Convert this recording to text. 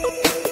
Oh,